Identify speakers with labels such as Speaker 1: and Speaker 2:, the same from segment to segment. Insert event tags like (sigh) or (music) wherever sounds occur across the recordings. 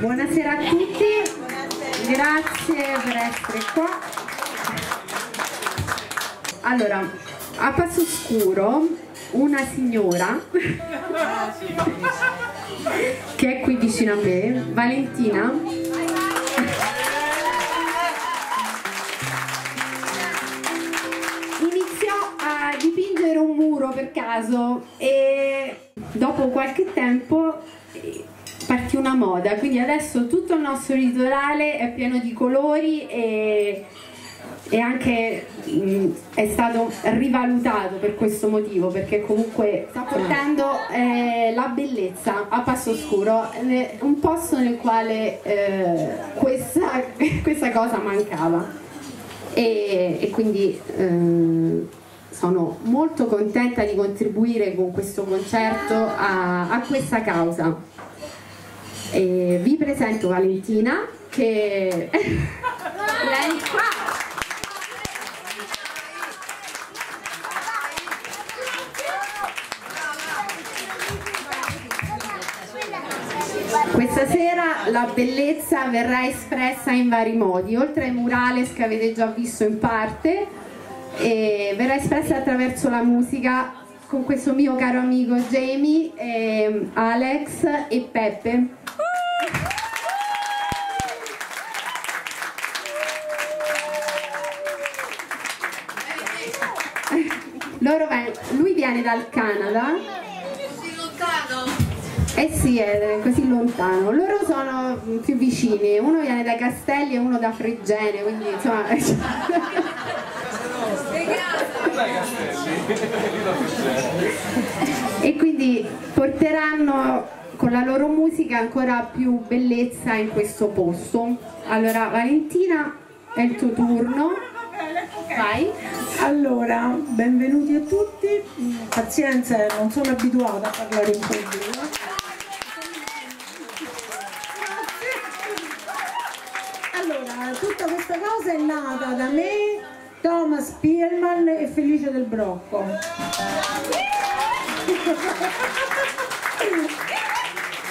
Speaker 1: Buonasera a tutti, grazie per essere qua. Allora, a passo scuro una signora che è qui vicino a me, Valentina, iniziò a dipingere un muro per caso e dopo qualche tempo partì una moda, quindi adesso tutto il nostro litorale è pieno di colori e, e anche mh, è stato rivalutato per questo motivo, perché comunque sta portando eh, la bellezza a passo scuro, un posto nel quale eh, questa, (laughs) questa cosa mancava e, e quindi eh, sono molto contenta di contribuire con questo concerto a, a questa causa. E vi presento Valentina che lei Questa sera la bellezza verrà espressa in vari modi, oltre ai murales che avete già visto in parte, verrà espressa attraverso la musica con questo mio caro amico Jamie, ehm, Alex e Peppe. Lui viene dal Canada. Eh sì, è così lontano. Loro sono più vicini, uno viene dai Castelli e uno da Fregene, quindi insomma... (laughs) e quindi porteranno con la loro musica ancora più bellezza in questo posto. Allora Valentina, è il tuo turno. Vai.
Speaker 2: Allora, benvenuti a tutti. Pazienza, non sono abituata a parlare in pubblico. Allora, tutta questa cosa è nata da me, Thomas Pielman e Felice del Brocco.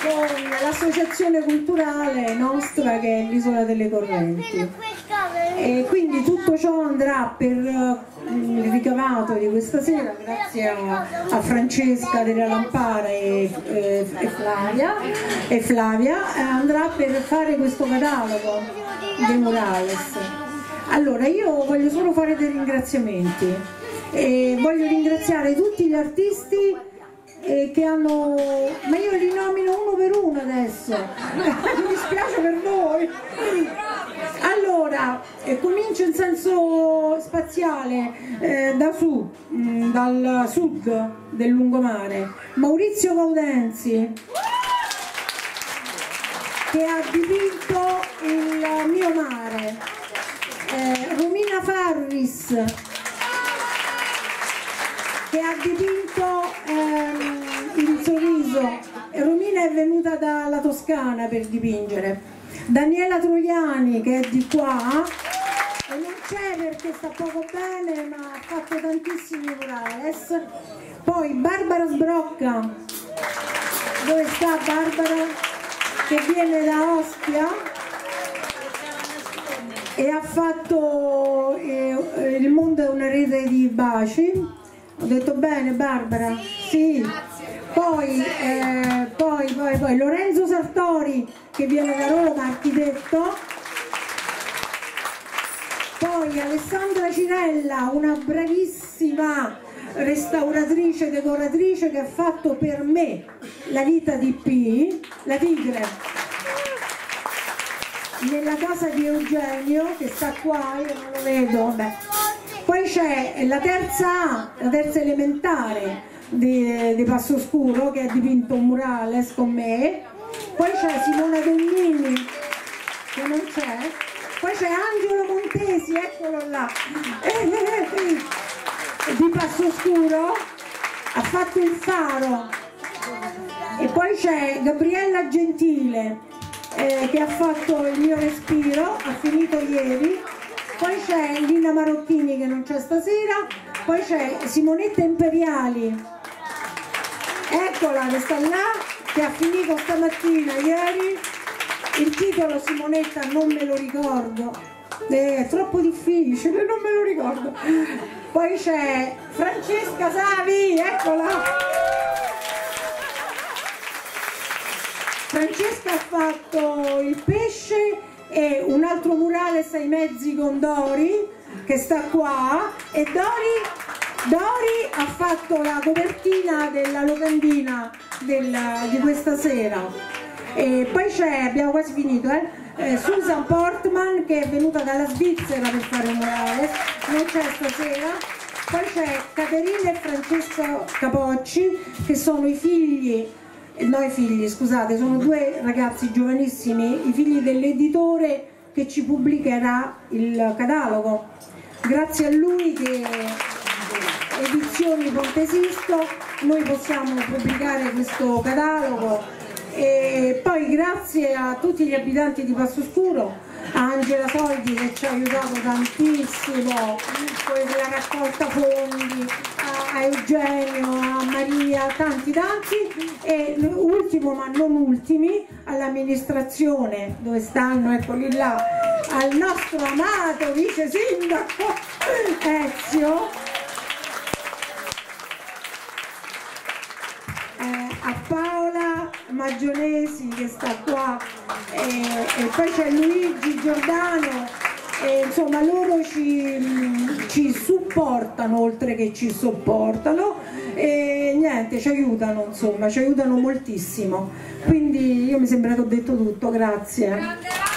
Speaker 2: Con l'associazione culturale nostra che è l'Isola delle Correnti. E quindi tutto ciò andrà per eh, il ricavato di questa sera, grazie a, a Francesca della Lampara e, e- e Flavia, e Flavia, eh, andrà per fare questo catalogo dei murales. Allora, io voglio solo fare dei ringraziamenti. E voglio ringraziare tutti gli artisti eh, che hanno... ma io li nomino adesso, mi dispiace per voi. Allora, eh, comincio in senso spaziale, eh, da su, mh, dal sud del lungomare. Maurizio Gaudenzi, che ha dipinto il mio mare. Eh, Romina Farris, che ha dipinto ehm, il sorriso. Romina è venuta dalla Toscana per dipingere. Daniela Troiani che è di qua e non c'è perché sta poco bene ma ha fatto tantissimi murales. Poi Barbara Sbrocca, dove sta Barbara? Che viene da Ostia e ha fatto eh, Il mondo è una rete di baci. Ho detto bene Barbara? Sì. Poi, eh, poi, poi, poi Lorenzo Sartori che viene da Roma, architetto. Poi Alessandra Cinella, una bravissima restauratrice, decoratrice che ha fatto per me la vita di P, la tigre nella casa di Eugenio che sta qua, io non lo vedo, vabbè. Poi c'è la terza A, la terza elementare di, di Passo Scuro che ha dipinto un murales con me. Poi c'è Simona Donnini che non c'è. Poi c'è Angelo Montesi, eccolo là. Di Passo Scuro ha fatto il faro. E poi c'è Gabriella Gentile eh, che ha fatto il mio respiro, ha finito ieri, poi c'è Lina Marocchini che non c'è stasera, poi c'è Simonetta Imperiali, eccola che sta là, che ha finito stamattina, ieri, il titolo Simonetta non me lo ricordo. È troppo difficile non me lo ricordo. Poi c'è Francesca Savi eccola. Francesca ha fatto il pesce e un altro murale sei mezzi con Dori che sta qua. E Dori Dori ha fatto la copertina della locandina della, di questa sera. E poi c'è, abbiamo quasi finito, eh, eh, Susan Portman che è venuta dalla Svizzera per fare un murale, non c'è stasera. Poi c'è Caterina e Francesco Capocci che sono i figli no i figli, scusate, sono due ragazzi giovanissimi, i figli dell'editore che ci pubblicherà il catalogo. Grazie a lui che edizioni Ponte Sisto, noi possiamo pubblicare questo catalogo. E poi grazie a tutti gli abitanti di Passo Scuro, a Angela Soldi che ci ha aiutato tantissimo con la raccolta fondi, a Eugenio, a Maria, tanti tanti. E ultimo ma non ultimi all'amministrazione. Dove stanno, eccoli là, al nostro amato vice sindaco Ezio a Paola Maggionesi che sta qua e, e poi c'è Luigi Giordano e, insomma loro ci, ci, supportano oltre che ci sopportano e niente ci aiutano insomma ci aiutano moltissimo. Quindi io mi sembra che ho detto tutto grazie